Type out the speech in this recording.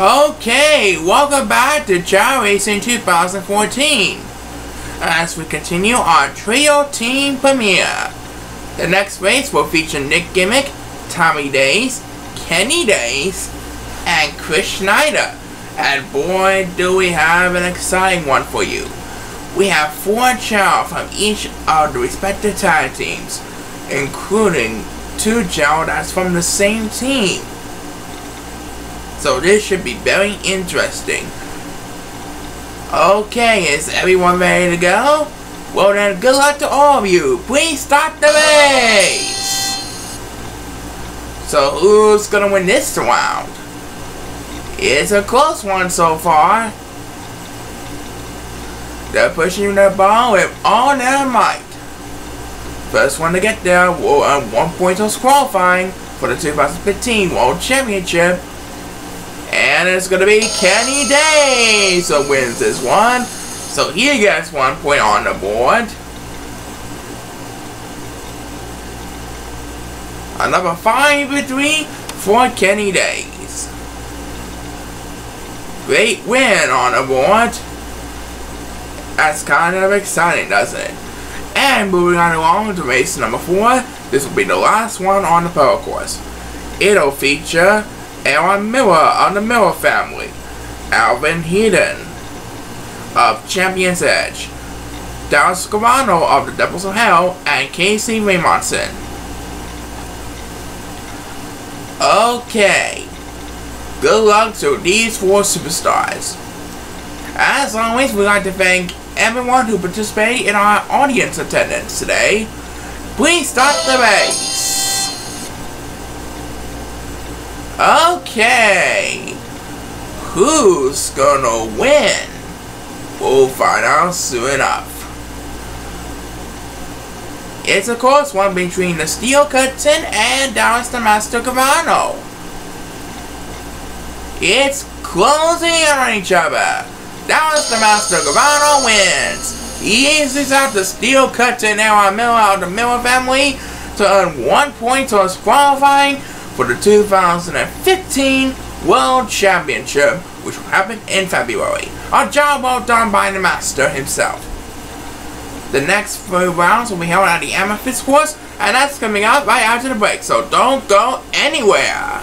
Okay, welcome back to Chao Racing 2014. As we continue our trio team premiere. The next race will feature Nick Gimmick, Tommy Days, Kenny Dayes, and Chris Schneider. And boy, do we have an exciting one for you. We have four Chao from each of the respective tag teams, including two Chao that's from the same team. So this should be very interesting. Okay, is everyone ready to go? Well then, good luck to all of you. Please start the race! So who's gonna win this round? It's a close one so far. They're pushing the ball with all their might. First one to get there will earn uh, one point of qualifying for the 2015 World Championship and it's gonna be Kenny Day. So wins this one. So he gets one point on the board. Another five victory for Kenny Dayes. Great win on the board. That's kind of exciting, doesn't it? And moving on along to race number four, this will be the last one on the Pearl course. It'll feature Aaron Miller of the Miller family, Alvin Heaton of Champions Edge, Dallas Scavano of the Devils of Hell, and Casey Raymondson. Okay, good luck to these four superstars. As always, we'd like to thank everyone who participated in our audience attendance today. Please start the race. Okay. Who's gonna win? We'll find out soon enough. It's of course one between the Steel Curtain and Dallas the Master Cavano. It's closing in on each other. Dallas the Master Cavano wins. He eases out the Steel Curtain Aaron Miller out of the Miller family to earn one point towards qualifying for the 2015 World Championship, which will happen in February. A job well done by the master himself. The next three rounds will be held at the Amethyst course, and that's coming up right after the break, so don't go anywhere.